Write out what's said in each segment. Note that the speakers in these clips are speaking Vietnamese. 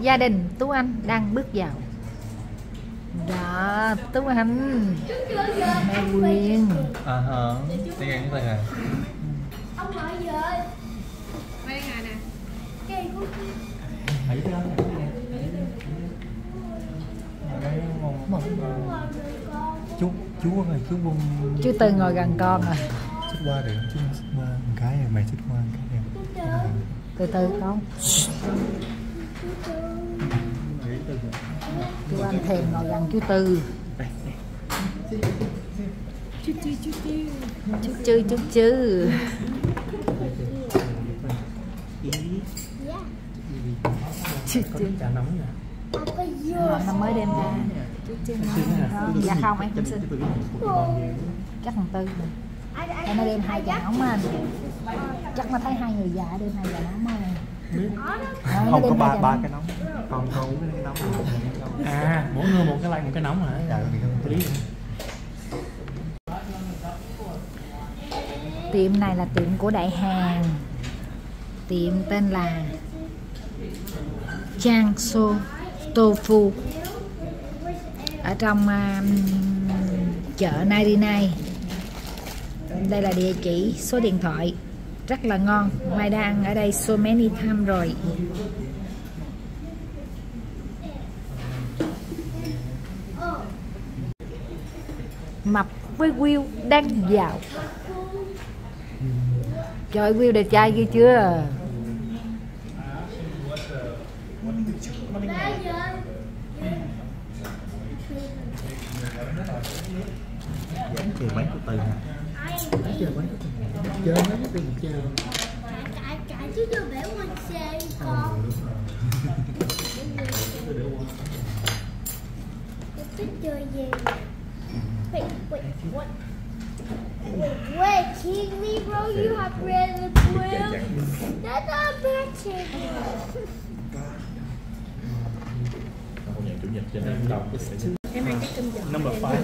gia đình tú anh đang bước vào. Đó tú anh. Mẹ quyền. À hả? Tiếng anh thôi à ông nội về nè cây của thấy đó một chú chú ơi chú buông chú tư ngồi gần con rồi. Xích qua được chú xích qua một cái này mày xích qua một cái này từ từ con chú anh thèm ngồi gần chú tư. Chú chư chú chư chú chư. Trà nóng nè Papa Ờ, nó mới đem ra chú chư nói dạ không em cũng xin. Chắc thằng tư. Rồi. Em nó đem hai trà nóng á anh. Chắc nó thấy hai người già đem hai trà nóng á không có ba ba cái nóng. Còn không cái nóng. À mỗi người một cái lạnh một cái nóng hả? Dạ thì không lý. Tiệm này là tiệm của đại hàng. Tiệm tên là Chang So Tofu. Ở trong um, chợ 99 đây là địa chỉ số điện thoại rất là ngon. Mai đã ăn ở đây so many time rồi. Mập với Will đang dạo. Trời, Will đẹp trai ghê chưa? Thì mấy của từ hả Cả cả chứ chưa bể quanh xe con Tôi thích chơi gì Wait, wait, what? Wait, wait, kidding me, bro? You have red and blue? That's not matching. number five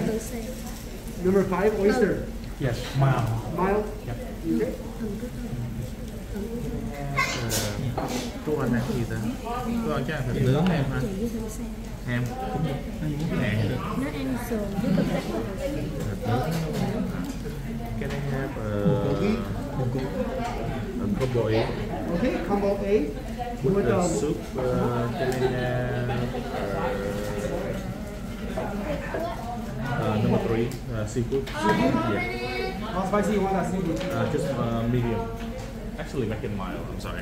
Number five, oyster. yes mild Mild. Chú anh ăn gì ta? Chú ăn chắc là thịt nướng em hả? Em Nè Nó ăn sườn với cơm tắc Thịt nướng Can I have uh, a combo A Okay, combo A. with the soup? Uh, can I have uh, uh, number three, uh, seafood? Yeah. how spicy you want that seafood? Uh, just uh, medium. Actually, make it mild. I'm sorry.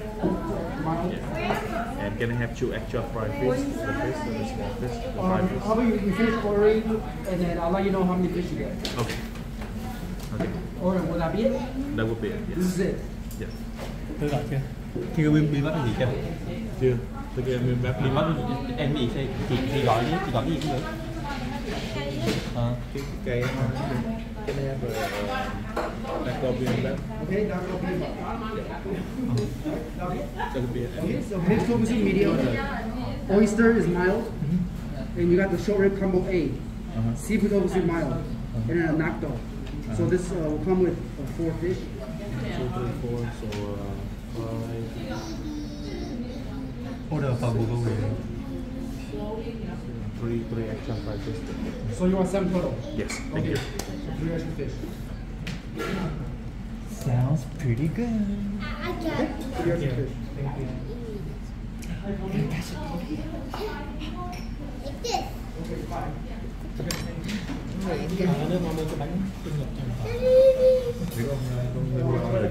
Mild. Yeah. And can I have two extra fried fish? The fish, the small fish, the fried Um, fish. how about you, you finish ordering and then I'll let you know how many fish you get. Okay. Okay. Order, will that be it? That would be it. This Yes. is it. Yeah. tôi gọi chưa cái bim bim bắt gì chưa Chưa. Tôi kêu em bắp bim bắt em gì thì chị chị gọi đi chị gọi cái gì cũng được cái cái cái này. Okay, that will be it. That would be it. Okay, so fish tofu medium. Oyster is mild. And you got the short rib combo A. Seafood tofu mild. And then a nakdo. So this uh, will come with uh, four fish. Two, three, four. So uh, five. order for Google Three, three extra fried fish. So you want seven total? Yes. Thank Okay. you. So three extra fish. sounds pretty good I got it. Three extra fish. Thank you. Okay, mà mua cái bánh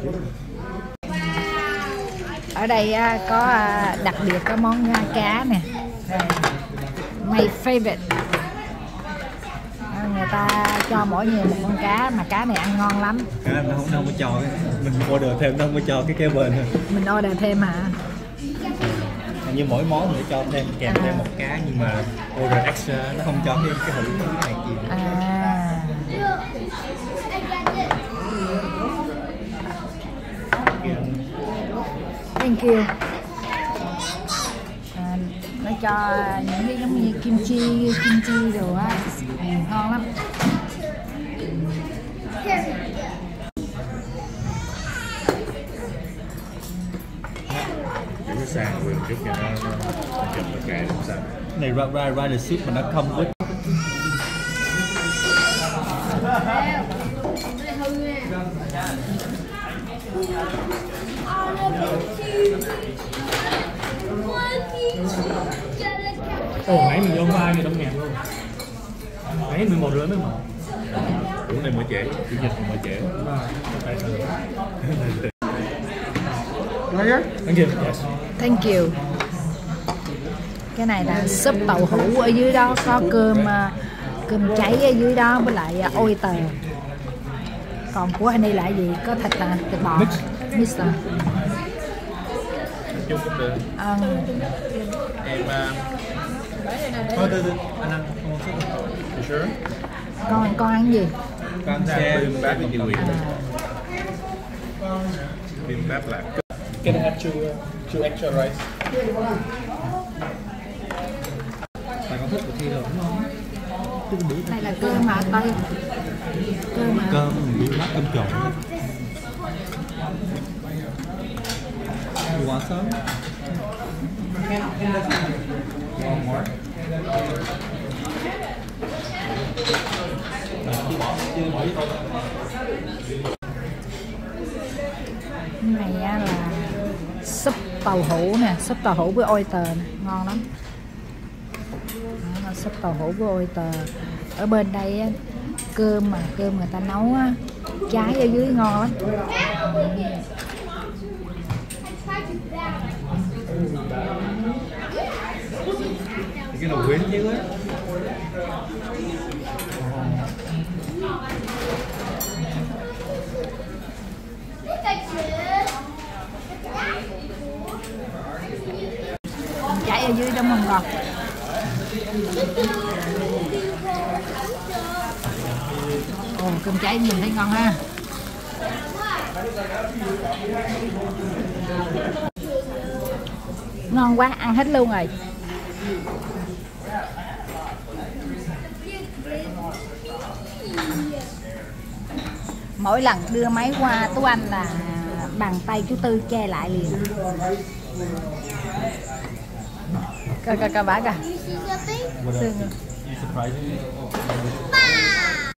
cho ở đây à, có à, đặc biệt có món à, cá nè my favorite. À, người ta cho mỗi người một con cá mà cá này ăn ngon lắm. Cái nó không không có cho mình order thêm nó không có cho cái kế bên mình order thêm hả? Hình như mỗi món để cho thêm kèm thêm một cá nhưng mà order extra nó không cho thêm cái hũ này kia à. Thank you. à, cho những cái giống như kim chi kim chi đồ á ngon lắm Here. sang quyền chút cho nó chụp nó kệ sao này ra ra ra the soup mà nó không với vai thì đông nghẹt luôn. Nãy 11 rưỡi mới mở. Ủa này mở trễ, chủ nhật mở trễ. Right here? thank you. Yes thank you. Cái này là súp tàu hũ ở dưới đó có cơm à, cơm cháy ở dưới đó với lại ôi tờ còn của anh đây là gì? Có thịt à? Thịt bò. Mix. à. Chung cũng được. Ờ, Em thôi từ từ anh ăn không có soup đâu. you sure? con con ăn gì? Con xe bibimbap với kiwi à, Bibimbap là can I have two uh, two extra rice? Bạn có thích của thi rồi đúng không? Này là cơm hả tây? Cơm hả? Cơm miếng mắt cơm trộn you want some này á là súp tàu hũ nè súp tàu hũ với ôi tờ nè ngon lắm. Đó súp tàu hũ với ôi tờ ở bên đây á, cơm mà cơm người ta nấu á, trái ở dưới ngon lắm cái đồ quyến chứ ở dưới trong ngon ngọt ồ, cơm cháy nhìn thấy ngon ha. Ngon quá, ăn hết luôn rồi. Mỗi lần đưa máy qua, tú anh là bàn tay chú tư che lại liền coi coi coi, bả kìa ba. À.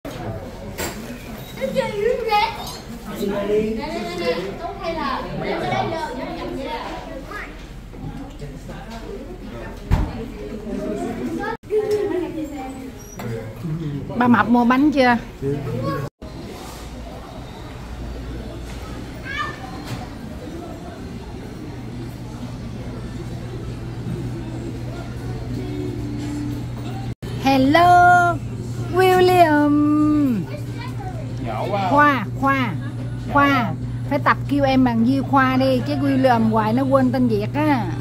ba mập mua bánh chưa? Hello william. Nhỏ quá. Khoa khoa khoa. Phải tập kêu em bằng Di Khoa đi chứ William hoài nó quên tên Việt á.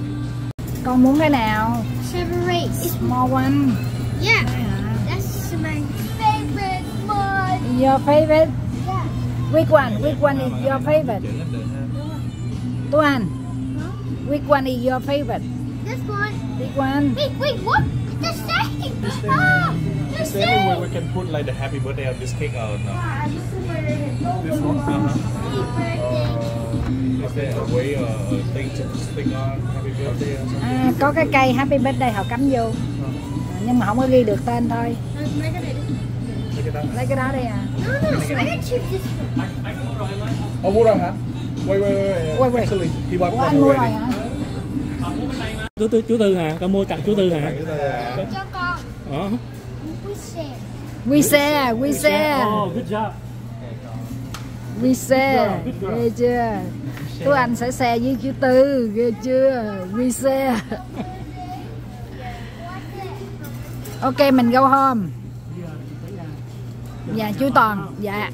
Con muốn cái nào? Separate. small one. Yeah, that's my favorite one. your favorite? Yeah. which one? Which one is your favorite? Tuan which one is your favorite? This one. which one? Wait, wait, what? It's the same. Ah, Is there any way we can put like the happy birthday on this cake or no? This one? Uh-huh. birthday. Is there a way or a thing to stick on happy birthday or something? à, có cái cây happy birthday họ cắm vô À, nhưng mà không có ghi được tên thôi lấy cái đó đi à No, no, I gotta choose this one. Oh, mua rồi hả? Wait, wait, wait. Wait, wait. Actually, he bought Ủa one anh mua rồi already. hả chú tư chú tư hả con mua tặng chú tư hả Cho con. Ờ. We share. we share we share. oh good job. We share. ghê chưa? Tú Anh sẽ share với chú Tư ghê chưa? We share. Ok mình go home. Dạ chú Toàn. Dạ.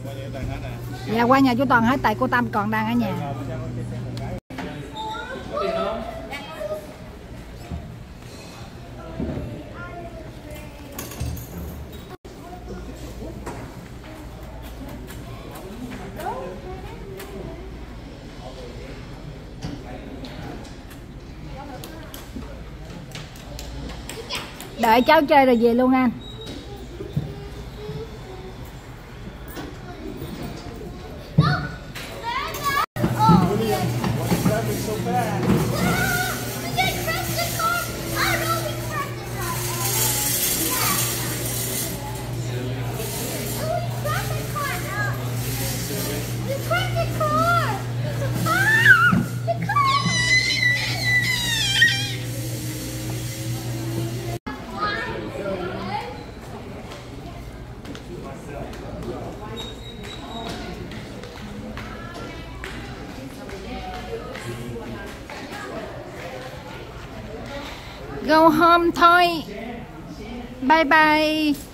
Dạ qua nhà chú Toàn hết tại cô Tâm còn đang ở nhà đợi cháu chơi rồi về luôn anh. Go home thôi bye bye